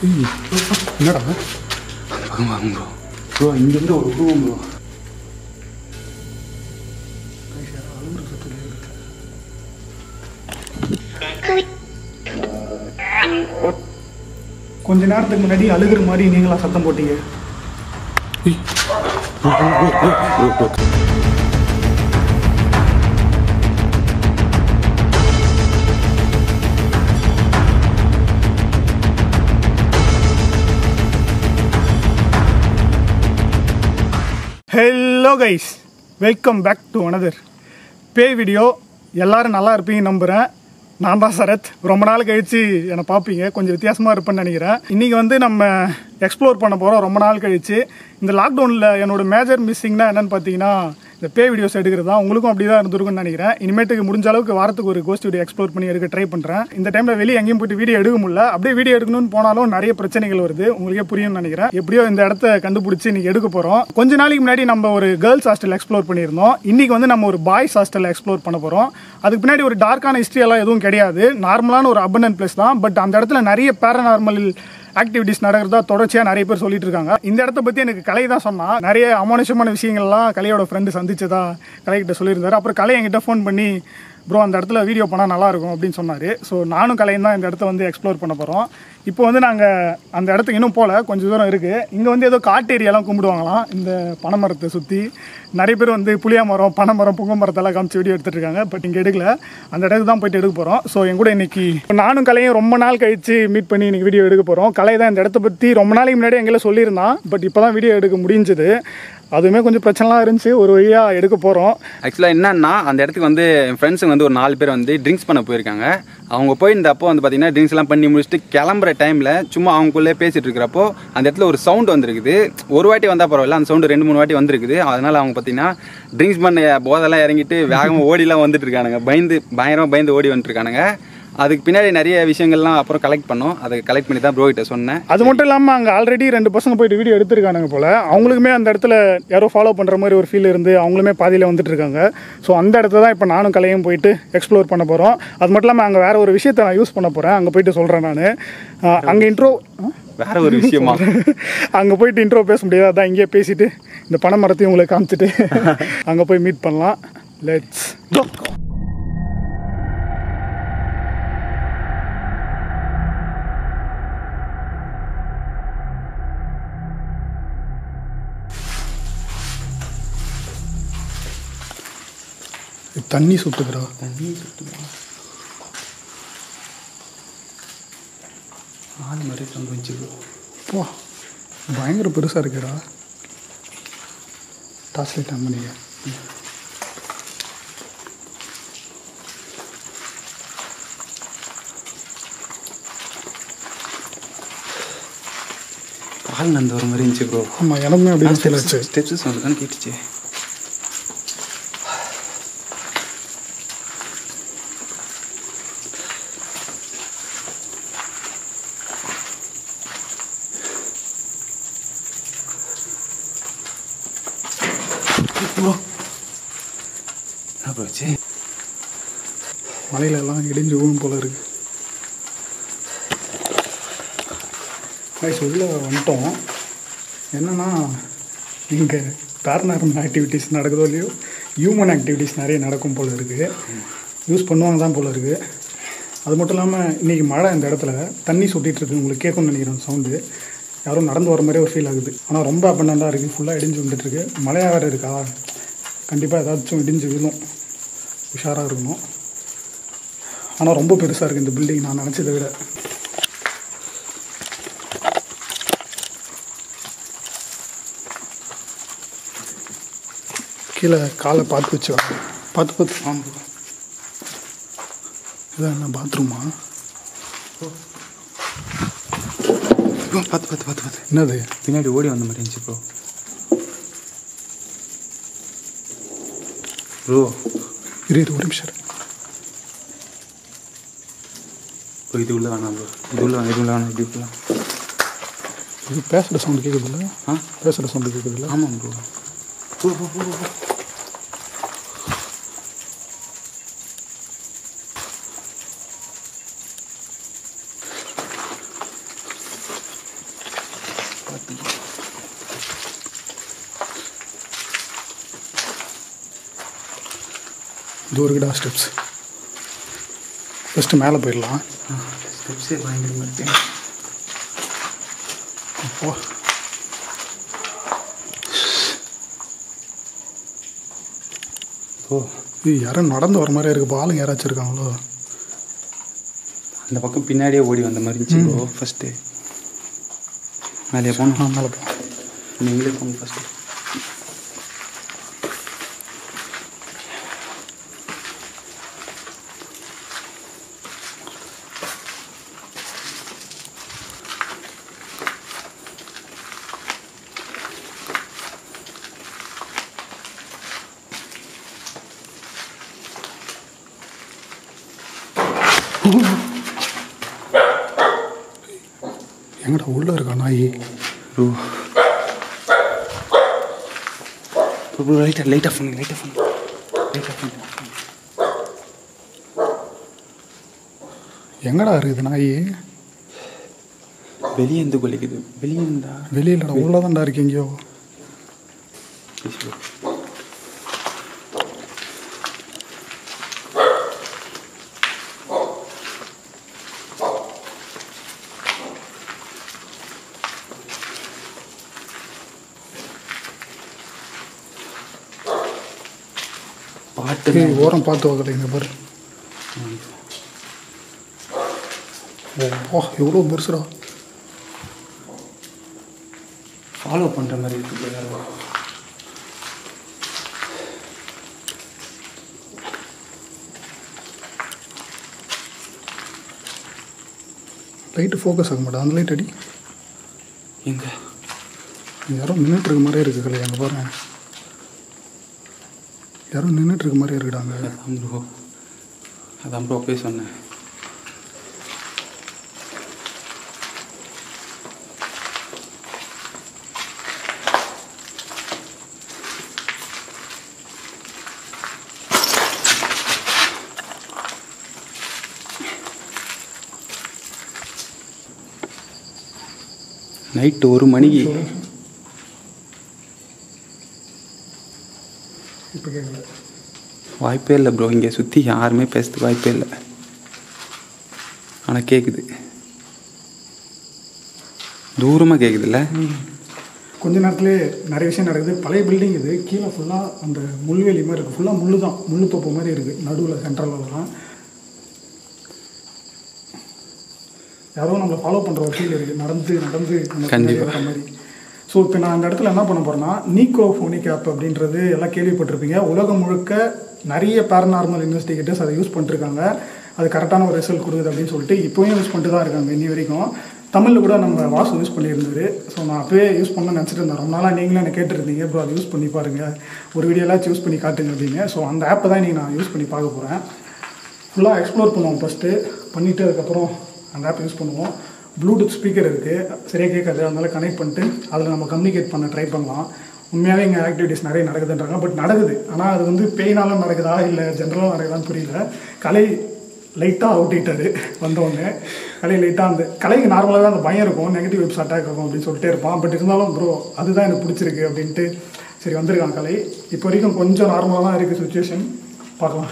என்னடா பக்கம் வாங்க ப்ரோ ப்ரோ இங்கேருந்து ஒரு உருவம் ப்ரோ கொஞ்ச நேரத்துக்கு முன்னாடி அழுகிற மாதிரி நீங்களா சத்தம் போட்டீங்க. Hello guys welcome back to another pay video எல்லோரும் நல்லா இருப்பீங்க நம்புகிறேன் நான் தான் சரத். ரொம்ப நாள் கழித்து என்னை பார்ப்பீங்க. கொஞ்சம் வித்தியாசமாக இருப்பேன்னு நினைக்கிறேன். இன்றைக்கி வந்து நம்ம எக்ஸ்ப்ளோர் பண்ண போகிறோம் ரொம்ப நாள் கழித்து இந்த லாக்டவுனில் என்னோட மேஜர் மிஸ்ஸிங்னா என்னென்னு பார்த்தீங்கன்னா இந்த பே வீடியோஸ் எடுக்கிறது தான் உங்களுக்கும் அப்படி தான் இருந்திருக்கும்னு நினைக்கிறேன். இனிமேட்டுக்கு முடிஞ்ச அளவுக்கு வாரத்துக்கு ஒரு கோஸ்ட் வீடியோ எக்ஸ்ப்ளோர் பண்ணி எடுக்க ட்ரை பண்ணுறேன் இந்த டைமில் வெளியே எங்கேயும் போயிட்டு வீடியோ எடுக்க முடியல. அப்படியே வீடியோ எடுக்கணும்னு போனாலும் நிறைய பிரச்சனைகள் வருது. உங்களுக்கே புரியும்னு நினைக்கிறேன். எப்படியோ இந்த இடத்த கண்டுபிடிச்சி இன்னைக்கு எடுக்க போகிறோம் கொஞ்ச நாளைக்கு முன்னாடி நம்ம ஒரு கேர்ள்ஸ் ஹாஸ்டல் எக்ஸ்ப்ளோர் பண்ணியிருந்தோம். இன்னைக்கு வந்து நம்ம ஒரு பாய்ஸ் ஹாஸ்டல் எக்ஸ்ப்ளோர் பண்ண போகிறோம் அதுக்கு பின்னாடி ஒரு டார்க்கான ஹிஸ்ட்ரி எல்லாம் எதுவும் கிடையாது. நார்மலான ஒரு அபண்டன்ட் பிளேஸ் தான். பட் அந்த இடத்துல நிறைய பேரநார்மல் ஆக்டிவிட்டிஸ் நடக்கிறதா தொடர்ச்சியாக நிறைய பேர் சொல்லிட்டு இருக்காங்க இந்த இடத்த பற்றி எனக்கு கலை தான் சொன்னா நிறைய அமானுஷமான விஷயங்கள்லாம் கலையோட ஃப்ரெண்டு சந்திச்சதா கலைகிட்ட சொல்லியிருந்தாரு. அப்புறம் கலை என்கிட்ட ஃபோன் பண்ணி ப்ரோ அந்த இடத்துல வீடியோ பண்ணால் நல்லாயிருக்கும் அப்படின்னு சொன்னார். ஸோ நானும் கலையும் தான் இந்த இடத்த வந்து எக்ஸ்ப்ளோர் பண்ண போகிறோம் இப்போ வந்து நாங்கள் அந்த இடத்துக்கு இன்னும் போகல கொஞ்சம் தூரம் இருக்குது இங்கே வந்து ஏதோ காட்டு ஏரியாலாம் கும்பிடுவாங்களாம். இந்த பனைமரத்தை சுற்றி நிறைய பேர் வந்து புளிய மரம் பனை மரம் புங்க மரத்தெல்லாம் காமிச்சு வீடியோ எடுத்துட்டு இருக்காங்க. பட் இங்கே எடுக்கல. அந்த இடத்துக்கு தான் போயிட்டு எடுக்க போகிறோம் ஸோ என் கூட இன்றைக்கி நானும் கலையும் ரொம்ப நாள் கழிச்சு மீட் பண்ணி இன்றைக்கி வீடியோ எடுக்க போகிறோம் கலை தான் இந்த இடத்த பற்றி ரொம்ப நாளைக்கு முன்னாடி எங்களை சொல்லியிருந்தான். பட் இப்போ தான் வீடியோ எடுக்க முடிஞ்சது. அதுவுமே கொஞ்சம் பிரச்சனைலாம் இருந்துச்சு. ஒரு வழியாக எடுக்க போகிறோம் ஆக்சுவலாக என்னன்னா அந்த இடத்துக்கு வந்து என் ஃப்ரெண்ட்ஸுங்க வந்து ஒரு நாலு பேர் வந்து ட்ரிங்க்ஸ் பண்ண போயிருக்காங்க. அவங்க போயிருந்தப்போ வந்து பார்த்தீங்கன்னா ட்ரிங்க்ஸ்லாம் பண்ணி முடிச்சுட்டு கிளம்புற டைமில் சும்மா அவங்களுக்குள்ளே பேசிகிட்டு இருக்கிறப்போ அந்த இடத்துல ஒரு சவுண்ட் வந்திருக்குது. ஒரு வாட்டி வந்தால் பரவாயில்ல அந்த சவுண்டு ரெண்டு மூணு வாட்டி வந்திருக்குது. அதனால் அவங்க பார்த்தீங்கன்னா ட்ரிங்க்ஸ் பண்ண போதெல்லாம் இறங்கிட்டு வேகமாக ஓடிலாம் வந்துட்டு இருக்கானுங்க. பயந்து பயங்கரமாக பயந்து ஓடி வந்துட்டு இருக்கானுங்க. அதுக்கு பின்னாடி நிறைய விஷயங்கள்லாம் அப்புறம் கலெக்ட் பண்ணோம். அதை கலெக்ட் பண்ணி தான் ப்ரோ கிட்ட சொன்னேன். அது மட்டும் இல்லாமல் அங்கே ஆல்ரெடி ரெண்டு பசங்க போயிட்டு வீடியோ எடுத்திருக்கானுங்க போல். அவங்களுக்குமே அந்த இடத்துல யாரோ ஃபாலோ பண்ணுற மாதிரி ஒரு ஃபீல் இருந்து அவங்களுமே பாதியில் வந்துட்டு இருக்காங்க. ஸோ அந்த இடத்துல தான் இப்போ நானும் கலையும் போயிட்டு எக்ஸ்ப்ளோர் பண்ண போகிறோம் அது மட்டும் இல்லாமல் அங்கே வேற ஒரு விஷயத்தை நான் யூஸ் பண்ண போகிறேன் அங்கே போயிட்டு சொல்கிறேன் நான். அங்கே இன்ட்ரோ வேற ஒரு விஷயமா? அங்கே போயிட்டு இன்ட்ரோ பேச முடியாது. அதான் இங்கேயே பேசிட்டு இந்த பனை மரத்தையும் உங்களுக்கு காமிச்சிட்டு அங்கே போய் மீட் பண்ணலாம். லெட்ஸ் தண்ணி சுட்டுக்கிறா தண்ணி சுட்டுமா ஆள் மாதிரி தங்க வச்சுக்கோ போ. பயங்கர பெருசாக இருக்குடா. டார்ச் லைட் ஆன் பண்ணிக்க. கால் நந்து வர மாதிரி இருந்துச்சு ப்ரோ ஆமாம் எனக்குமே அப்படி தான் ஃபீல் ஆச்சு. ஸ்டெப்ஸ் தான் கேட்டுச்சு. மலையில எல்லாம் இடிஞ்சு ஊன் போல இருக்கு. வயசு உள்ள வந்துட்டோம். என்னன்னா இங்கே பேரநார்மல் ஆக்டிவிட்டீஸ் நடக்குதோ இல்லையோ ஹியூமன் ஆக்டிவிட்டீஸ் நிறைய நடக்கும் போல இருக்குது யூஸ் பண்ணுவாங்க தான் போல இருக்குது அது மட்டும் இல்லாமல் இன்றைக்கி மழை இந்த இடத்துல. தண்ணி சொட்டிட்டு இருக்கு. உங்களுக்கு கேட்கும்னு நினைக்கிறேன் சவுண்டு யாரும் நடந்து வர மாதிரி ஒரு ஃபீல் ஆகுது. ஆனால் ரொம்ப அப்பண்டாக இருக்குது ஃபுல்லாக இடிஞ்சு வந்துட்டுருக்கு மழையாக வேறு இருக்கா? கண்டிப்பாக ஏதாச்சும் இடிஞ்சு விழும். உஷாராக இருக்கணும். ஆனால் ரொம்ப பெருசாக இருக்குது இந்த பில்டிங் நான் நினச்சதை விட. கீழே காலை பார்த்து வச்சு வாங்க. பார்த்து பார்த்து. ப்ரோ இதான் என்ன பாத்ரூமா ப்ரோ பார்த்து பார்த்து பார்த்து பார்த்து. என்னது? பின்னாடி ஓடி வந்த மாதிரி இருந்துச்சு ப்ரோ ப்ரோ இரு ஒரு நிமிஷம் இரு. ப்ரோ இது உள்ள வேணாம் ப்ரோ இது உள்ள வேணாம் இது உள்ள வேணாம் இப்படி இருக்கலாம் இது பேசுகிற சவுண்டு கேட்குதுல்ல ஆ பேசுகிற சவுண்டு கேட்குதுல்ல ஆமாம் ப்ரோ போ போ போ போ இது ஒரு கிடா ஸ்டெப்ஸ் ஃபஸ்ட்டு மேலே போயிடலாம். ஸ்டெப்ஸே பயங்கரமாக அப்போ ஓ இது யாரும் நடந்து வர மாதிரியே இருக்குது ஆளுங்க யாராச்சும் இருக்காங்களோ? அந்த பக்கம் பின்னாடியே ஓடி வந்த மாதிரி இருந்துச்சு. ப்ரோ ஃபஸ்ட்டு மேலே போகணும். ஆ மேலே போ. நீங்களே போங்க ஃபஸ்ட்டு எங்கடா உள்ளே இருக்கா நாய்? ப்ரோ லைட்டாக லைட்டாக ஃபோன் லைட்டாக ஃபோன். லைட்டாக ஃபோன். எங்கடா இருக்குது நாய்? வெளியே இருந்து கொலிக்குது வெளியே இருந்தா? வெளியிலடா உள்ளே தான்டா ஓரம் பார்த்து வாக்கல இங்கே பாரு ஓ எவ்வளோ பெருசுடா ஃபாலோ பண்ணுற மாதிரி இருக்கு bro. லைட்டு ஃபோக்கஸ் ஆக மாட்டேன் அந்த லைட் அடி. எங்க? யாரோ நின்றுட்டு இருக்க மாதிரியே இருக்கு கலை அங்கே யாரும் யாரோ நின்றுட்டு இருக்க அதான் ப்ரோ அதான் ப்ரோ போய் சொன்னேன். நைட்டு ஒரு மணிக்கு. இப்போ கேட்கல. வாய்ப்பே இல்லை ப்ரோ இங்கே சுற்றி யாருமே பேசுறதுக்கு வாய்ப்பே இல்லை. ஆனால் கேட்குது தூரமாக கேட்குதுல்ல கொஞ்ச நேரத்துலேயே நிறைய விஷயம் நடக்குது. பழைய பில்டிங் இது கீழே ஃபுல்லாக அந்த முள்வெளி மாதிரி இருக்குது ஃபுல்லாக முள்ளு தான் முள்ளு தோப்பு மாதிரி இருக்குது நடுவில் சென்ட்ரலலாம் யாரோ நம்மளை ஃபாலோ பண்ணுற ஒரு ஃபீல் இருக்குது நடந்து நடந்து நம்ம கண்டிப்பா. பின்னாடி வர மாதிரி. ஸோ இப்போ நான் அந்த இடத்துல என்ன பண்ண போகிறேன்னா நீக்கோஃபோனிக் ஆப் அப்படின்றது எல்லாம் கேள்விப்பட்டிருப்பீங்க. உலகம் முழுக்க நிறைய பேரநார்மல் இன்வெஸ்டிகேட்டர்ஸ் அதை யூஸ் பண்ணிருக்காங்க. அது கரெக்டான ஒரு ரிசல்ட் கொடுக்குது அப்படின்னு சொல்லிட்டு இப்போயும் யூஸ் பண்ணிட்டு தான் இருக்காங்க இன்னி வரைக்கும். தமிழில் கூட நம்ம வாசு யூஸ் பண்ணியிருந்தாரு. ஸோ நான் அப்போயே யூஸ் பண்ண நினச்சிட்டு இருந்தேன். ரொம்ப நாளாக நீங்களும் என்ன கேட்டிருந்தீங்க. ப்ரோ அதை யூஸ் பண்ணி பாருங்கள் ஒரு வீடியோலாம் யூஸ் பண்ணி காட்டுங்க அப்படின்னு. ஸோ அந்த ஆப்பை தான் இன்றைக்கி நான் யூஸ் பண்ணி பார்க்க போகிறேன் ஃபுல்லாக எக்ஸ்ப்ளோர் பண்ணுவோம் ஃபஸ்ட்டு பண்ணிவிட்டு அதுக்கப்புறம் அந்த ஆப் யூஸ் பண்ணுவோம். ப்ளூடூத் ஸ்பீக்கர் இருக்குது சரியாக கேட்காது. அதனால கனெக்ட் பண்ணிட்டு அதில் நம்ம கம்யூனிகேட் பண்ண ட்ரை பண்ணலாம். உண்மையாகவே இங்கே ஆக்டிவிட்டிஸ் நிறைய நடக்குதுன்றாங்க. பட் நடக்குது. ஆனால் அது வந்து பெயினாலும் நடக்குதா? இல்லை ஜென்ரலாக நடக்குதான்னு புரியல. கலை லைட்டாக அவுட்டிட்டாரு வந்தவொடனே. கலை லைட்டாக அந்த கலைக்கு நார்மலாக தான் அந்த பயம் இருக்கும். நெகட்டிவ் வெப்ஸ் அட்டாக் இருக்கும் அப்படின்னு சொல்லிட்டே இருப்பான். பட் இருந்தாலும் ப்ரோ அதுதான் எனக்கு பிடிச்சிருக்கு அப்படின்ட்டு சரி வந்திருக்கான் கலை. இப்போ வரைக்கும் கொஞ்சம் நார்மலாக தான் இருக்குது சுச்சுவேஷன் பார்க்கலாம்.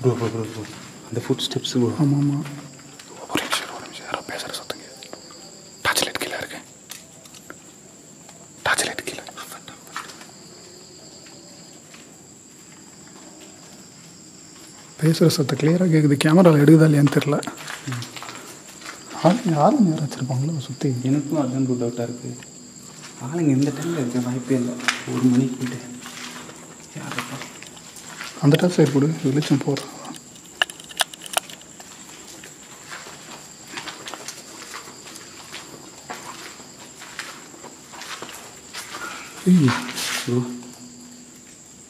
ப்ரோ ப்ரோ ப்ரோ ப்ரோ அந்த ஃபுட் ஸ்டெப்ஸ் ப்ரோ ஆமாம் ஆமாம் ஒரு நிமிஷம் ஒரு நிமிஷம் யாரோ பேசுகிற சத்தங்க. டார்ச் லைட் கீழே இருக்கு. டார்ச் லைட் கீழே. பேசுகிற சத்தம் கிளியராக கேட்குது கேமராவில் எடுக்குதா இல்லையான்னு தெரில ஆளுங்க ஆளுங்க யாரும் வச்சுருப்பாங்களோ சுற்றி எனக்கும் அதுதான் டவுட்டாக இருக்குது ஆளுங்க எந்த டைமில் இருக்க வாய்ப்பே இல்லை. ஒரு மணிக்கு போயிட்டு அந்த டாப் சைடு கொடு வெளிச்சம் ப்ரோ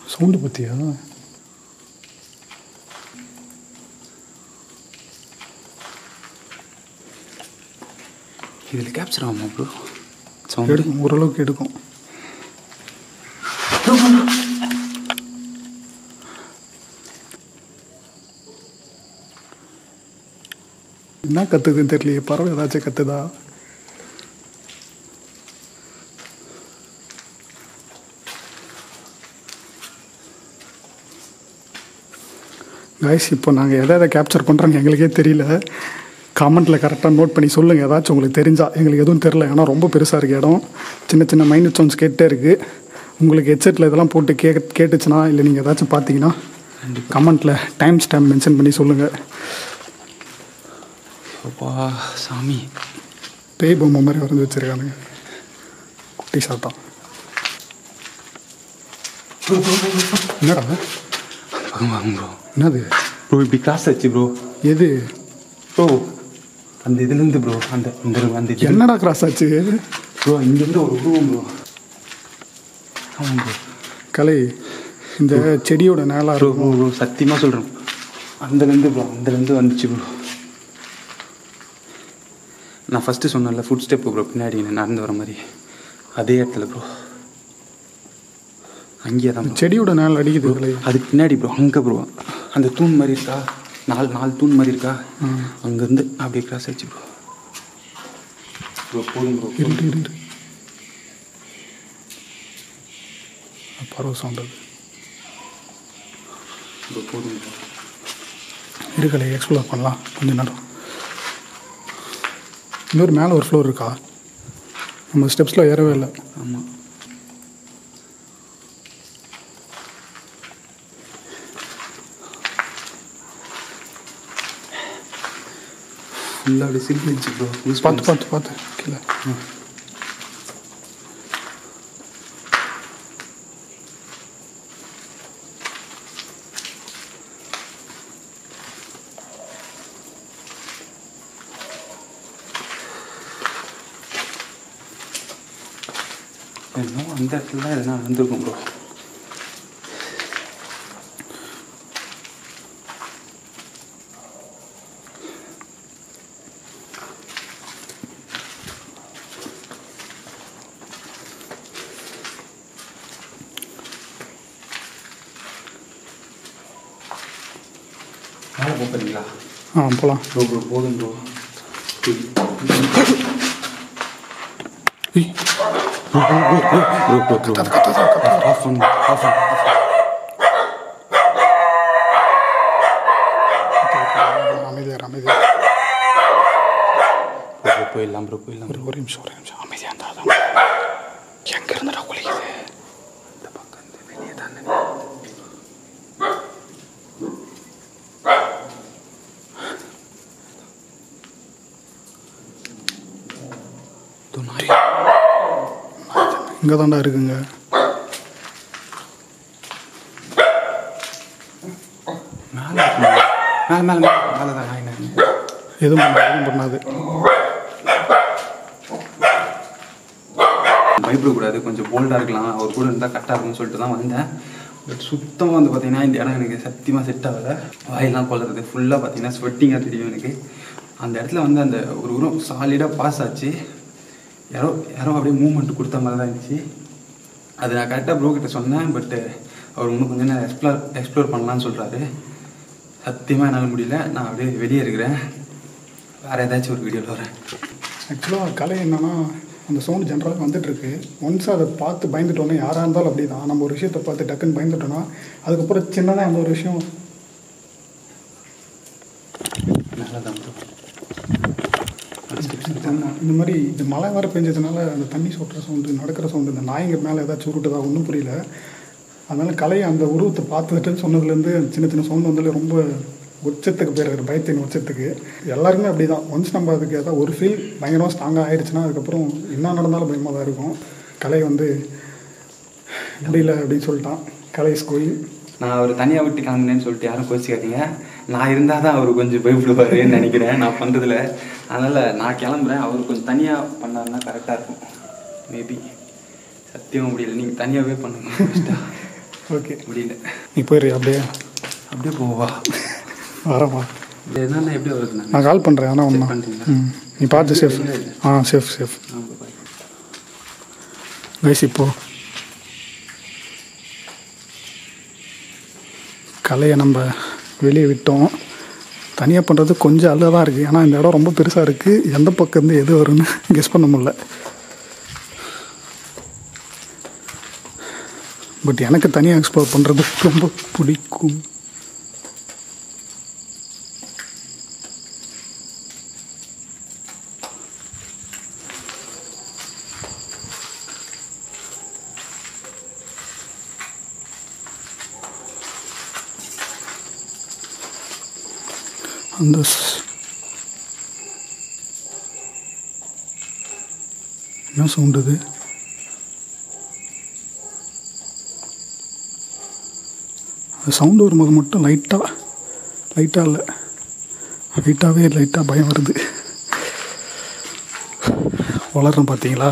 சவுண்டு பற்றியா இதில் கேப்சர் ஆகுமா ப்ரோ சவுண்டு? எடுக்கும் ஓரளவுக்கு எடுக்கும். என்ன கத்துதுன்னு தெரியலையே பறவை ஏதாச்சும் கத்துதா? கைஸ் இப்போ நாங்கள் எதை எதை கேப்சர் பண்ணுறோங்க எங்களுக்கே தெரியல. காமெண்ட்டில் கரெக்டாக நோட் பண்ணி சொல்லுங்கள் ஏதாச்சும் உங்களுக்கு தெரிஞ்சா. எங்களுக்கு எதுவும் தெரில ஏன்னா ரொம்ப பெருசாக இருக்குது இடம். சின்ன சின்ன மைனட் சவுண்ட்ஸ் கேட்டே இருக்குது உங்களுக்கு ஹெட்செட்டில் இதெல்லாம் போட்டு கே கேட்டுச்சுன்னா இல்லை நீங்கள் ஏதாச்சும் பார்த்தீங்கன்னா கமெண்ட்டில் டைம் ஸ்டாம்ப் மென்ஷன் பண்ணி சொல்லுங்கள் அப்பா சாமி. பேய் பொம்மை மாதிரி வரைஞ்சி வச்சுருக்கானுங்க. குட்டி சாத்தான். என்னடா வாங்க வாங்க ப்ரோ என்னது? ப்ரோ இப்படி கிராஸ் ஆச்சு ப்ரோ எது? ப்ரோ அந்த இதுலேருந்து ப்ரோ அந்த இந்த அந்த என்னடா கிராஸ் ஆச்சு? ப்ரோ இங்கேருந்து ஒரு உருவம் ப்ரோ ஆமாம் ப்ரோ கலை இந்த செடியோட நேலா ப்ரோ ப்ரோ சத்தியமாக சொல்கிறேன் அந்தலேருந்து ப்ரோ அந்தலேருந்து வந்துச்சு ப்ரோ நான் ஃபஸ்ட்டு சொன்னேன்ல ஃபுட் ஸ்டெப்பு ப்ரோ பின்னாடி நான் நடந்து வர மாதிரி. அதே இடத்துல ப்ரோ அங்கேயே தான். செடியோட நேல் அடிக்குது அதுக்கு பின்னாடி ப்ரோ அங்கே ப்ரோ அந்த தூண் மாதிரி இருக்கா? நாலு நாலு தூண் மாதிரி இருக்கா? அங்கேருந்து அப்படியே கிராஸ் ஆயிடுச்சு ப்ரோ ப்ரோ போதும் ப்ரோ பறவை சவுண்ட் அது. ப்ரோ போதும் ப்ரோ இருக்கலை எக்ஸ்ப்ளோர் பண்ணலாம். கொஞ்ச நேரம். இன்னொரு மேலே ஒரு ஃப்ளோர் இருக்கா? நம்ம ஸ்டெப்ஸில் ஏறவே இல்லை. ஆமாம் ஃபுல்லாக அப்படியே சிரிக்கிச்சு ப்ரோ பார்த்து பார்த்து பார்த்து. கீழே. இன்னும் அந்த இடத்துல தான் எதனா நடந்திருக்கும் ப்ரோ போகிறீங்களா ஆ போகலாம் ப்ரோ ப்ரோ போதும் ப்ரோ ஏய் ப்ரோ ப்ரோ ப்ரோ ஆஃப் பண்ணு ஆஃப் பண்ணு அமைதியார் அமைதியார் ப்ரோ ப்ரோ போயிடலாம் ப்ரோ போயிடலாம் ஒரு ஒரு நிமிஷம் ஒரு நிமிஷம் அமைதியாக இருந்தால் தான் எங்கே இருந்துடா குளிக்குது இந்த பக்கம் இந்த வெளியே தானே நாய் இங்கே தான்டா இருக்குங்க. மேலே மேலே மேலே. தான் நாய் நாய் எதுவும் எதுவும் பண்ணாது. பயப்படக்கூடாது கொஞ்சம் போல்டாக இருக்கலாம். அவர் கூட இருந்தால் கரெக்டாக இருக்கும்னு சொல்லிட்டு தான் வந்தேன். பட் சுத்தமாக வந்து பார்த்தீங்கன்னா இந்த இடம் எனக்கு சத்தியமாக செட் ஆகலை. வாயெல்லாம் கொள்றது. ஃபுல்லாக பார்த்தீங்கன்னா ஸ்வெட்டிங்காக தெரியும் எனக்கு. அந்த இடத்துல வந்து அந்த ஒரு உரம் சாலிடாக பாஸ் ஆச்சு. யாரோ யாரோ அப்படியே மூவ்மெண்ட் கொடுத்த மாதிரி தான் இருந்துச்சு. அது நான் கரெக்டாக ப்ரோ கிட்ட சொன்னேன் பட்டு அவர் இன்னும் கொஞ்சம் நேரம் எக்ஸ்ப்ளோர் எக்ஸ்ப்ளோர் பண்ணலான்னு சொல்கிறாரு சத்தியமாக என்னால் முடியல. நான் அப்படியே வெளியே இருக்கிறேன். வேறு ஏதாச்சும் ஒரு வீடியோவில் வரேன். ஆக்சுவலாக கலை என்னன்னா அந்த சவுண்ட் ஜென்ரலாக வந்துட்டு இருக்கு. ஒன்ஸ் அதை பார்த்து பயந்துட்டோன்னே யாராக இருந்தாலும் அப்படி தான் நம்ம ஒரு விஷயத்தை பார்த்து டக்குன்னு பயந்துட்டோன்னா அதுக்கப்புறம் சின்னதாக அந்த ஒரு விஷயம். நல்லா தான் இந்த மாதிரி இந்த மழை வேறு பெஞ்சதுனால அந்த தண்ணி சொட்டுற சவுண்டு நடக்கிற சவுண்டு இந்த நாய்ங்க மேலே ஏதாச்சும் உருட்டுதா ஒன்றும் புரியல. அதனால கலை அந்த உருவத்தை பார்த்துக்கிட்டேன்னு சொன்னதுலேருந்து சின்ன சின்ன சவுண்டு வந்தாலே ரொம்ப உச்சத்துக்கு பேர் பயத்தின் உச்சத்துக்கு. எல்லாருமே அப்படி தான் ஒன்ஸ் நம்ம அதுக்கு ஏதாவது ஒரு ஃபீல் பயங்கரமாக ஸ்ட்ராங்காக ஆயிடுச்சுன்னா அதுக்கப்புறம் என்ன நடந்தாலும் பயமாக தான் இருக்கும். கலை வந்து முடியல அப்படின்னு சொல்லிட்டான். கலை ஸ்கூல் நான் ஒரு தனியாக விட்டு கிளம்புனேன்னு சொல்லிட்டு யாரும் கோச்சிக்காதீங்க. நான் இருந்தால் தான் அவர் கொஞ்சம் பயப்படுவாருன்னு நினைக்கிறேன். நான் பண்ணுறதுல அதனால் நான் கிளம்புறேன். அவர் கொஞ்சம் தனியாக பண்ணாருன்னா கரெக்டாக இருக்கும். மேபி சத்தியமாக முடியல. நீங்கள் தனியாகவே பண்ணுங்க. பெஸ்ட்டாக ஓகே முடியல. நீ போயிரு. அப்படியே அப்படியே போவா இது என்னென்ன எப்படி வருது நான் கால் பண்ணுறேன் ஆனால் ஒன்றா நீ பார்த்து சேஃப் ஆ சேஃப் சேஃப் கைஸ் இப்போ கலையை நம்ம வெளியே விட்டோம். தனியாக பண்ணுறது கொஞ்சம் அல்ல தான் இருக்குது ஏன்னா இந்த இடம் ரொம்ப பெருசாக இருக்குது எந்த பக்கம் இருந்து எது வரும்னு கெஸ் பண்ண முடியல. பட் எனக்கு தனியாக எக்ஸ்ப்ளோர் பண்ணுறது ரொம்ப பிடிக்கும். அந்த என்ன சவுண்டு இது அது சவுண்டு வரும்போது மட்டும் லைட்டாக லைட்டாக இல்லை. லைட்டாகவே லைட்டாக பயம் வருது. வளர்றோம் பார்த்தீங்களா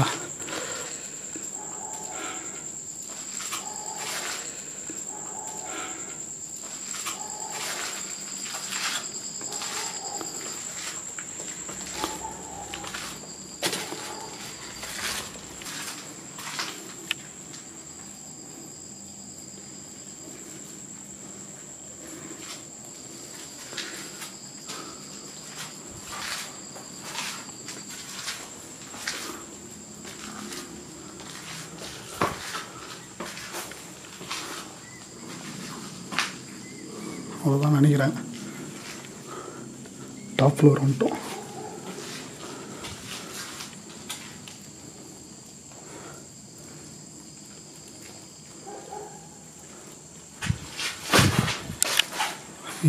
அவ்வளோதான் நினைக்கிறேன் டாப் ஃப்ளோர் வந்துட்டோம்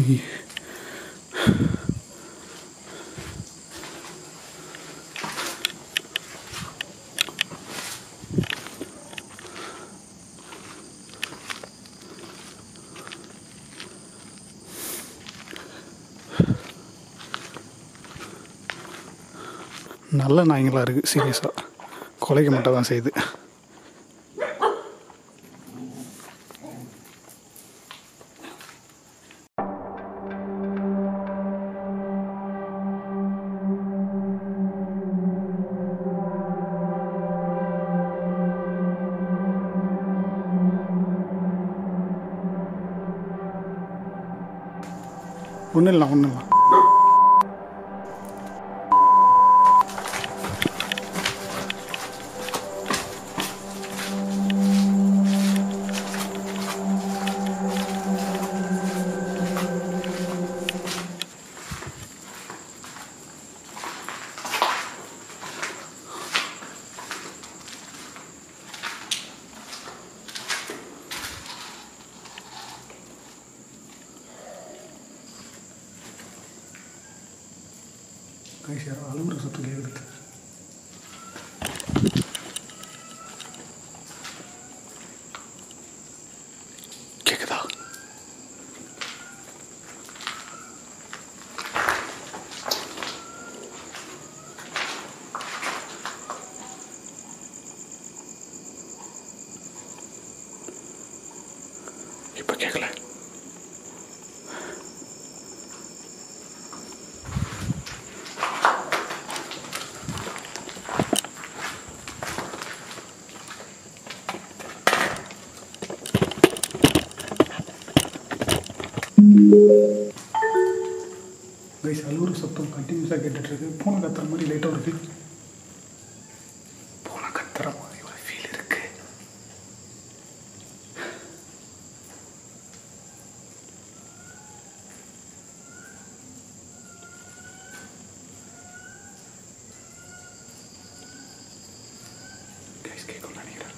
Yeah. நல்ல நாய்ங்களாக இருக்குது சீரியஸாக குலைக்க மட்டும் தான் செய்யுது. கைஸ் யாரோ அலுவலக சத்து கேட்குது கேக்குதா இப்போ கேட்கல கைஸ் அலுவலக சத்தம் கண்டினியூஸாக கேட்டுட்ருக்கு பூனை கத்துற மாதிரி லைட்டாக ஒரு ஃபீல் பூனை கத்துற மாதிரி ஒரு ஃபீல் இருக்கு கைஸ் கேட்கும் நினைக்கிறேன்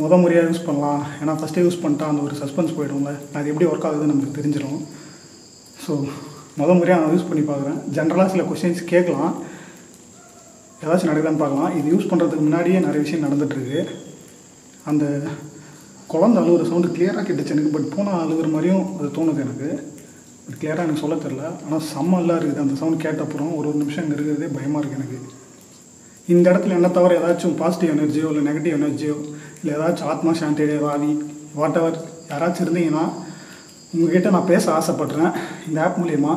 முத முறையாக யூஸ் பண்ணலாம். ஏன்னா ஃபஸ்ட்டே யூஸ் பண்ணிட்டா அந்த ஒரு சஸ்பென்ஸ் போயிடும்ல. அது எப்படி ஒர்க் ஆகுதுன்னு நமக்கு தெரிஞ்சிடும் ஸோ முத முறையாக நான் யூஸ் பண்ணி பார்க்குறேன். ஜென்ரலாக சில கொஷின்ஸ் கேட்கலாம். ஏதாச்சும் நடக்குதான்னு பார்க்கலாம். இது யூஸ் பண்ணுறதுக்கு முன்னாடியே நிறைய விஷயம் நடந்துகிட்ருக்கு அந்த குழந்த அழுகுற சவுண்டு கிளியராக கேட்டுச்சு எனக்கு. பட் போனால் அழுகுற மாதிரியும் அது தோணுது எனக்கு. கிளியராக எனக்கு சொல்ல தெரில ஆனால் செம்மல்லாம் இருக்குது. அந்த சவுண்ட் கேட்ட அப்புறம் ஒரு ஒரு நிமிஷம் இங்கே இருக்கிறதே பயமாக இருக்குது எனக்கு. இந்த இடத்துல என்ன தவிர ஏதாச்சும் பாசிட்டிவ் எனர்ஜியோ இல்லை நெகட்டிவ் எனர்ஜியோ இல்லை ஏதாச்சும் ஆத்மா சாந்தி ராவி வாட் எவர் யாராச்சும் இருந்தீங்கன்னா உங்ககிட்ட நான் பேச ஆசைப்பட்றேன் இந்த ஆப் மூலயமா.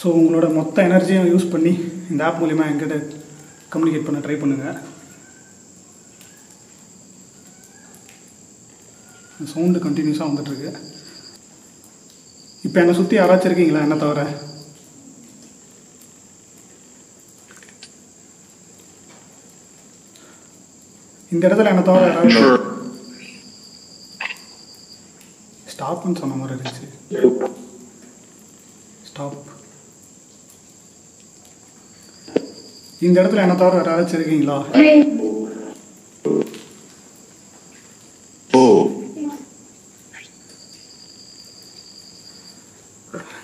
ஸோ உங்களோட மொத்த எனர்ஜியும் யூஸ் பண்ணி இந்த ஆப் மூலயமா என்கிட்ட கம்யூனிகேட் பண்ண ட்ரை பண்ணுங்கள் சவுண்டு கண்டினியூஸாக வந்துட்டுருக்கு இப்போ என்னை சுற்றி யாராச்சும் இருக்கீங்களா? என்ன தவிர? இந்த இடத்துல என்ன தவிர யாராவது ஸ்டாப்னு சொன்ன மாதிரி இருந்துச்சு. ஸ்டாப். இந்த இடத்துல என்ன தவிர யாராச்சும் இருக்கீங்களா?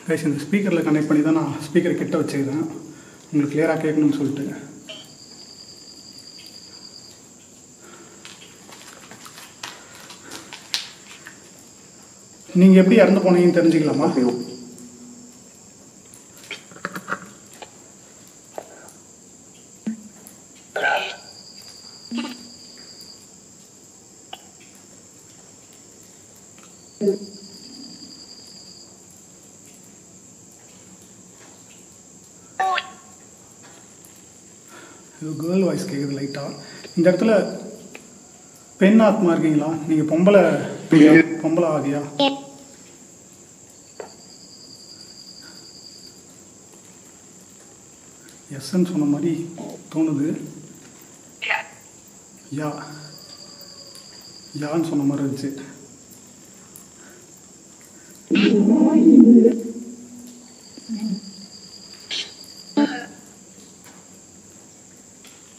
கைஸ் இந்த ஸ்பீக்கரில் கனெக்ட் பண்ணி தான் நான் ஸ்பீக்கர் கிட்ட வச்சுக்கிறேன். உங்களுக்கு கிளியராக கேட்கணும்னு சொல்லிட்டு. நீங்கள் எப்படி இறந்து போனீங்கன்னு தெரிஞ்சுக்கலாமா? கேர்ள் வாய்ஸ் கேட்குது லைட்டாக இந்த இடத்துல பெண் ஆத்மா இருக்கீங்களா? நீங்கள் பொம்பளை? பொம்பளை ஆதியா எஸ்ன்னு சொன்ன மாதிரி தோணுது. யா யான்னு சொன்ன மாதிரி இருந்துச்சு.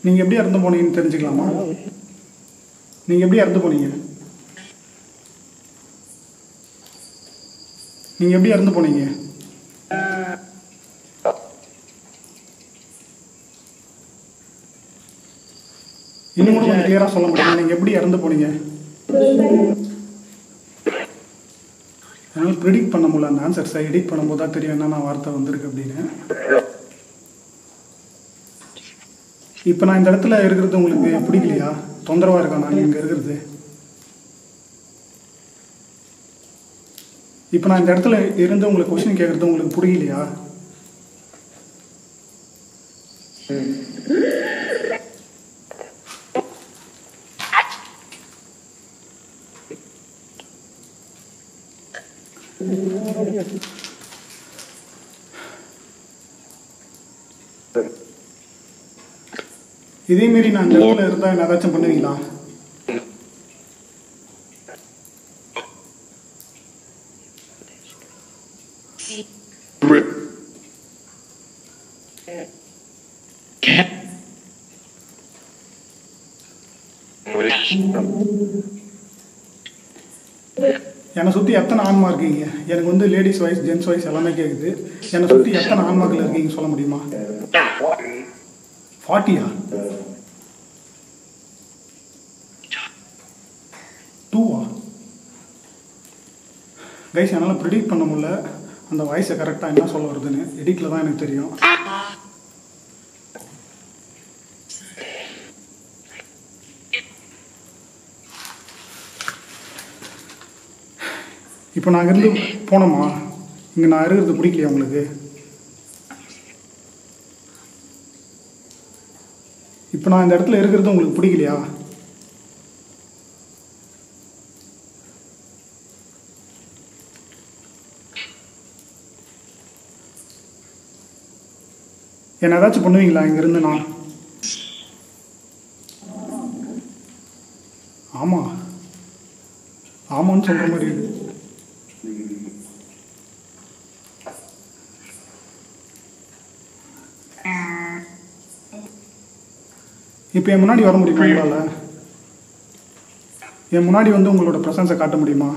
நீங்கள் எப்படி இறந்து போனீங்கன்னு தெரிஞ்சுக்கலாமா? நீங்கள் எப்படி இறந்து போனீங்க? நீங்கள் எப்படி இறந்து போனீங்க? இன்னும் கூட கொஞ்சம் கிளியராக சொல்ல முடியுமா? நீங்கள் எப்படி இறந்து போனீங்க? அதனால் ப்ரிடிக்ட் பண்ண முடியல. அந்த ஆன்சர்ஸை எடிட் பண்ணும்போது தான் தெரியும் என்னென்ன வார்த்தை வந்திருக்கு அப்படின்னு. இப்போ நான் இந்த இடத்துல இருக்கிறது உங்களுக்கு பிடிக்கலையா? தொந்தரவாக இருக்கா நான் இங்கே இருக்கிறது? இப்போ நான் இந்த இடத்துல இருந்து உங்களுக்கு கொஸ்டின் கேட்குறது உங்களுக்கு பிடிக்கலையா இதே மாரி நான் இந்த இடத்துல இருந்தால் என்ன ஏதாச்சும் பண்ணுவீங்களா? என்னை சுற்றி எத்தனை ஆன்மா இருக்கீங்க? எனக்கு வந்து லேடிஸ் வாய்ஸ் ஜென்ஸ் வாய்ஸ் எல்லாமே கேட்குது என்னை சுற்றி எத்தனை ஆன்மாக்கள் இருக்கீங்க சொல்ல முடியுமா? ஃபார்ட்டியா கைஸ் என்னால் ப்ரிடிக்ட் பண்ண முடியல. அந்த வாய்ஸை கரெக்டாக என்ன சொல்ல வருதுன்னு எடிட்டில் தான் எனக்கு தெரியும். இப்போ நான் இருந்து போனோமா? இங்கே நான் இருக்கிறது பிடிக்கலையா உங்களுக்கு? இப்போ நான் இந்த இடத்துல இருக்கிறது உங்களுக்கு பிடிக்கலையா? என்ன ஏதாச்சும் பண்ணுவீங்களா இங்கேருந்து நான்? ஆமாம் ஆமான்னு சொல்கிற மாதிரி இருக்கு. இப்போ என் முன்னாடி வர முடியுமா உங்களால்? என் முன்னாடி வந்து உங்களோட ப்ரெசன்ஸை காட்ட முடியுமா?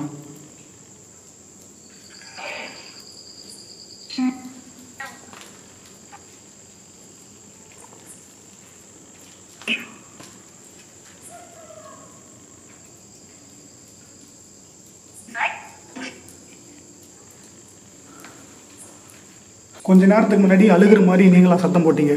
கொஞ்ச நேரத்துக்கு முன்னாடி அழுகிற மாதிரி நீங்களா சத்தம் போட்டீங்க.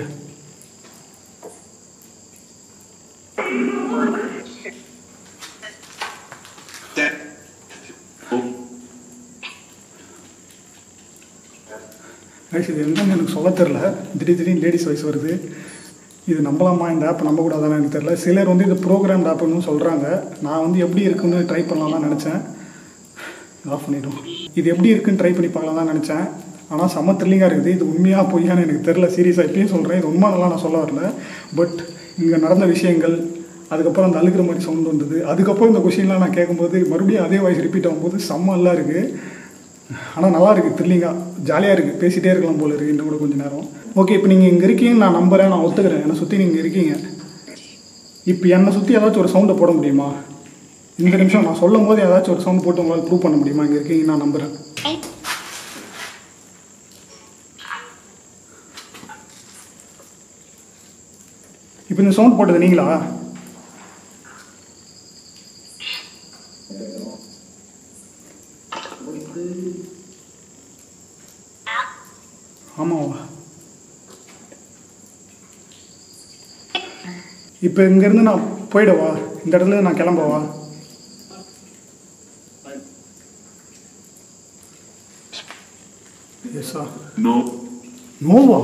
இது என்னன்னு எனக்கு சொல்ல தெரில திடீர் திடீர்னு லேடிஸ் வாய்ஸ் வருது. இது நம்பலாமா இந்த ஆப் நம்ப எனக்கு தெரில சிலர் வந்து இது ப்ரோக்ராம் ஆப்னு சொல்கிறாங்க நான் வந்து எப்படி இருக்குன்னு ட்ரை பண்ணலாம் தான் நினச்சேன். ஆஃப் பண்ணிடும் இது எப்படி இருக்குன்னு ட்ரை பண்ணி பார்க்கலாம் தான் நினச்சேன். ஆனால் செம்ம த்ரில்லிங்காக இருக்குது. இது உண்மையாக பொய்யான்னு எனக்கு தெரில சீரியஸாக இப்பயும் சொல்கிறேன் இது உண்மைலாம் நான் சொல்ல வரல. பட் இங்கே நடந்த விஷயங்கள் அதுக்கப்புறம் அந்த அழுகிற மாதிரி சவுண்ட் வந்தது. அதுக்கப்புறம் இந்த கொஷின்லாம் நான் கேட்கும்போது மறுபடியும் அதே வாய்ஸ் ரிப்பீட் ஆகும்போது செம்ம நல்லா இருக்குது ஆனால் நல்லா இருக்குது த்ரில்லிங்காக ஜாலியாக இருக்குது பேசிகிட்டே இருக்கலாம் போல இருக்குது இன்னும் கூட கொஞ்சம் நேரம். ஓகே இப்போ நீங்கள் இங்கே இருக்கீங்கன்னு நான் நம்புகிறேன் நான் ஒத்துக்கிறேன். என்னை சுற்றி நீங்கள் இருக்கீங்க. இப்போ என்னை சுற்றி ஏதாச்சும் ஒரு சவுண்டை போட முடியுமா? இந்த நிமிஷம் நான் சொல்லும் போது ஏதாச்சும் ஒரு சவுண்ட் போட்டு உங்களால் ப்ரூவ் பண்ண முடியுமா? இங்கே இருக்கீங்க நான் நம்புகிறேன் இப்போ இந்த சவுண்ட் போட்டது நீங்களா? ஆமாவா? இப்போ இங்கேருந்து நான் போயிடவா? இந்த இடத்துல நான் கிளம்பவா? எஸ்ஸா No. நோவா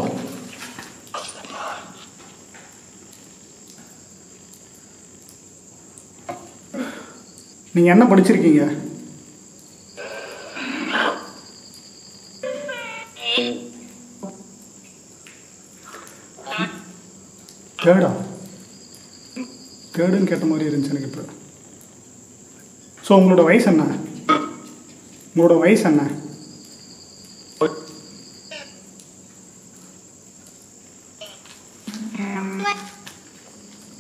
நீங்கள் என்ன படிச்சிருக்கீங்க? தேர்டா தேர்டுன்னு கேட்ட மாதிரி இருந்துச்சு எனக்கு இப்போ. ஸோ உங்களோட வயசு என்ன? உங்களோட வயசு என்ன?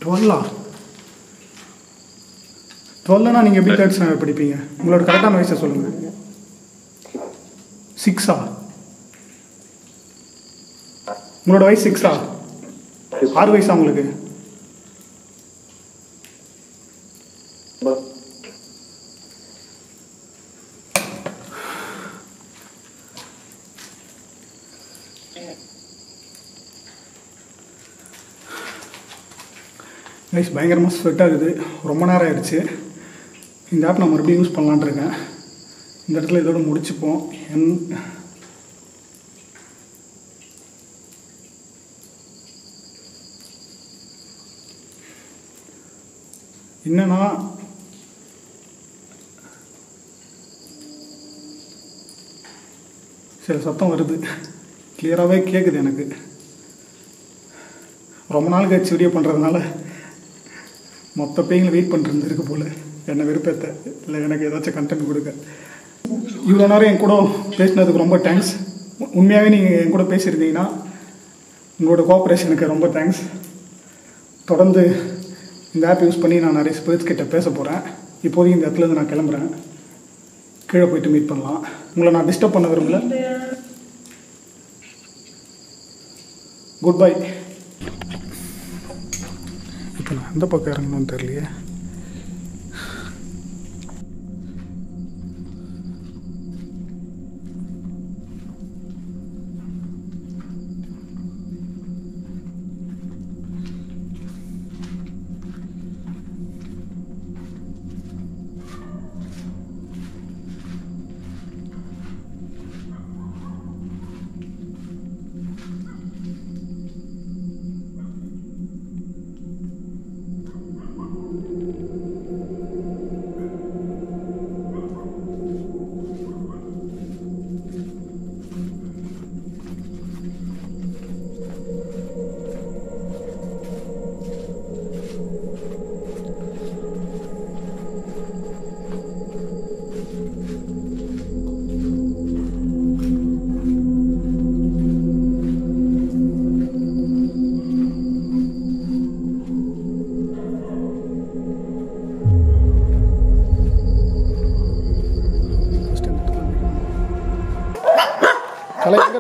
டுவெல்லா டுவெல்னா நீங்கள் எப்படி தேர்ட் ஸ்டாண்டர்ட் படிப்பீங்க. உங்களோட கரெக்டான வயசை சொல்லுங்கள் சிக்ஸா உங்களோட வயசு சிக்ஸா ஆறு வயசா உங்களுக்கு? கைஸ் பயங்கரமாக ஸ்வெட் ஆகுது. ரொம்ப நேரம் ஆயிடுச்சு. இந்த ஆப் நான் மறுபடியும் யூஸ் பண்ணலான்ட்ருக்கேன் இந்த இடத்துல இதோட முடிச்சுப்போம். என் என்னன்னா சில சத்தம் வருது. கிளியராகவே கேட்குது எனக்கு. ரொம்ப நாள் கழிச்சு வீடியோ பண்ணுறதுனால மொத்த பேய்களை வெயிட் பண்ணிட்டு இருந்திருக்கு போல். என்னை விருப்பத்தை? இல்லை எனக்கு ஏதாச்சும் கண்டென்ட் கொடுக்க இவ்வளோ நேரம் என் கூட பேசினதுக்கு ரொம்ப தேங்க்ஸ் உண்மையாகவே நீங்கள் என் கூட பேசியிருந்தீங்கன்னா உங்களோட கோஆப்ரேஷனுக்கு ரொம்ப தேங்க்ஸ் தொடர்ந்து இந்த ஆப் யூஸ் பண்ணி நான் நிறைய ஸ்பேர்ஸ் கிட்ட பேச போகிறேன் இப்போதைக்கு இந்த இடத்துலேருந்து நான் கிளம்புறேன். கீழே போயிட்டு மீட் பண்ணலாம். உங்களை நான் டிஸ்டர்ப் பண்ண விரும்பல. குட் பை இப்போ நான் எந்த பக்கம் இறங்கணும்னு தெரியலையே.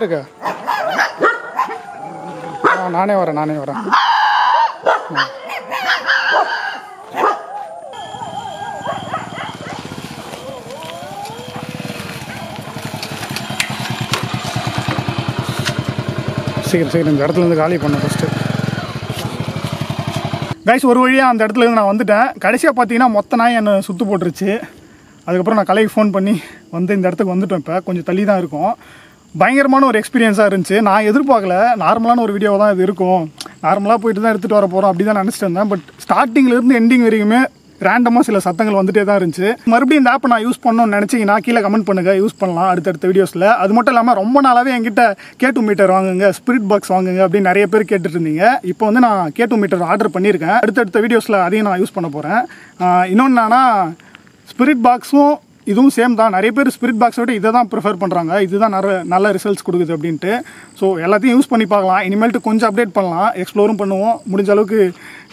இருக்க. நானே வரேன் நானே வரேன். சீக்கிரம் சீக்கிரம் இந்த இடத்துல இருந்து காலி பண்ண ஃபஸ்ட்டு கைஸ் ஒரு வழியாக அந்த இடத்துல இருந்து நான் வந்துட்டேன். கடைசியாக பார்த்தீங்கன்னா மொத்த நாய் என்னை சுற்று போட்டுருச்சு. அதுக்கப்புறம் நான் கலைக்கு ஃபோன் பண்ணி வந்து இந்த இடத்துக்கு வந்துட்டோம் இப்போ. கொஞ்சம் தள்ளி தான் இருக்கும். பயங்கரமான ஒரு எக்ஸ்பீரியன்ஸாக இருந்துச்சு. நான் எதிர்பார்க்கல. நார்மலான ஒரு வீடியோ தான் இது இருக்கும். நார்மலாக போயிட்டு தான் எடுத்துகிட்டு வர போகிறோம் அப்படி தான் நினச்சிட்டு இருந்தேன். பட் ஸ்டார்டிங்லேருந்து எண்டிங் வரைக்குமே ரேண்டமாக சில சத்தங்கள் வந்துட்டே தான் இருந்துச்சு. மறுபடியும் இந்த ஆப்பை நான் யூஸ் பண்ணணும்னு நினச்சிங்கன்னா கீழே கமெண்ட் பண்ணுங்கள் யூஸ் பண்ணலாம் அடுத்தடுத்த வீடியோஸில் அது மட்டும் இல்லாமல் ரொம்ப நாளாகவே என்கிட்ட கேட்டு மீட்டர் வாங்குங்க ஸ்பிரிட் பாக்ஸ் வாங்குங்க அப்படின்னு நிறைய பேர் கேட்டுட்டு இருந்தீங்க. இப்போ வந்து நான் கேட்டு மீட்டர் ஆர்டர் பண்ணியிருக்கேன். அடுத்தடுத்த வீடியோஸில் அதையும் நான் யூஸ் பண்ண போகிறேன் இன்னொன்று என்னன்னா ஸ்பிரிட் பாக்ஸும் இதுவும் சேம் தான். நிறைய பேர் ஸ்பிரிட் பாக்ஸை விட இதை தான் ப்ரிஃபர் பண்ணுறாங்க இதுதான் நிறைய நல்ல ரிசல்ட்ஸ் கொடுக்குது அப்படின்ட்டு. ஸோ எல்லாத்தையும் யூஸ் பண்ணி பார்க்கலாம். இனிமேல்ட்டு கொஞ்சம் அப்டேட் பண்ணலாம். எக்ஸ்ப்ளோரும் பண்ணுவோம். முடிஞ்ச அளவுக்கு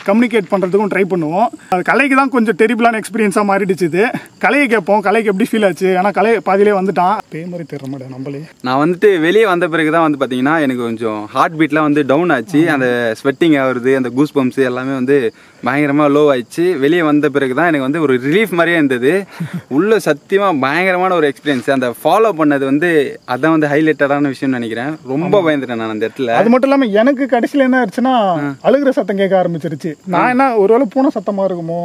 கம்யூனிகேட் பண்ணுறதுக்கும் ட்ரை பண்ணுவோம். அது கலைக்கு தான் கொஞ்சம் டெரிபிளான எக்ஸ்பீரியன்ஸாக மாறிடுச்சு இது. கலையை கேட்போம். கலைக்கு எப்படி ஃபீல் ஆச்சு? ஏன்னா கலை பாதியிலே வந்துட்டான். பே மாதிரி தெரிய மாட்டேன் நம்மளே. நான் வந்துட்டு வெளியே வந்த பிறகு தான் வந்து பார்த்தீங்கன்னா எனக்கு கொஞ்சம் ஹார்ட் பீட்லாம் வந்து டவுன் ஆச்சு. அந்த ஸ்வெட்டிங் ஆகுறது அந்த கூஸ் பம்ப்ஸ் எல்லாமே வந்து பயங்கரமாக லோ ஆயிடுச்சு. வெளியே வந்த பிறகு தான் எனக்கு வந்து ஒரு ரிலீஃப் மாதிரியே இருந்தது. உள்ள சத்தியமாக பயங்கரமான ஒரு எக்ஸ்பீரியன்ஸ் அந்த ஃபாலோ பண்ணது வந்து அதான் வந்து ஹைலைட்டடான விஷயம்னு நினைக்கிறேன். ரொம்ப பயந்துட்டேன் நான் அந்த இடத்துல. அது மட்டும் இல்லாமல் எனக்கு கடைசியில் என்ன ஆயிடுச்சுன்னா அழுகிற சத்தம் கேட்க ஆரம்பிச்சிருச்சு. நான் என்ன ஒருவேளை பூனை சத்தமா இருக்குமோ?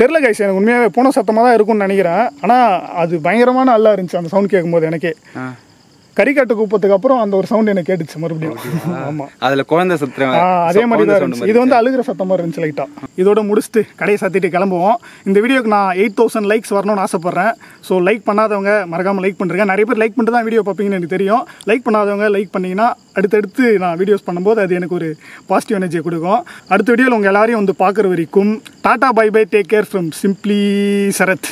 தெரியல கைஸ் எனக்கு உண்மையாகவே பூனை சத்தமாக தான் இருக்கும்னு நினைக்கிறேன். ஆனால் அது பயங்கரமான அல்லா இருந்துச்சு அந்த சவுண்ட் கேட்கும்போது எனக்கே. கறிக்காட்டு கூப்பத்துக்கு அப்புறம் அந்த ஒரு சவுண்ட் எனக்கு கேட்டுச்சு மறுபடியும். ஆமா. அதுல குழந்தை சத்துறேன் ஆ, அதே மாதிரி தான் இருந்துச்சு. இது வந்து அழுகிற சத்தமாக இருந்துச்சு லைட்டா இதோட முடிச்சுட்டு கடையை சாத்திட்டு கிளம்புவோம். இந்த வீடியோக்கு நான் எயிட் தௌசண்ட் லைக்ஸ் வரணும்னு ஆசைப்பட்றேன். ஸோ லைக் பண்ணாதவங்க மறக்காம லைக் பண்ணுறேன் நிறைய பேர் லைக் பண்ணிட்டு தான் வீடியோ பார்ப்பீங்கன்னு எனக்கு தெரியும். லைக் பண்ணாதவங்க லைக் பண்ணீங்கன்னா அடுத்தடுத்து நான் வீடியோஸ் பண்ணும்போது அது எனக்கு ஒரு பாசிட்டிவ் எனர்ஜியை கொடுக்கும். அடுத்த வீடியோவில் உங்கள் எல்லாரையும் வந்து பார்க்குற வரைக்கும் tata bye bye take care from simply Sarath.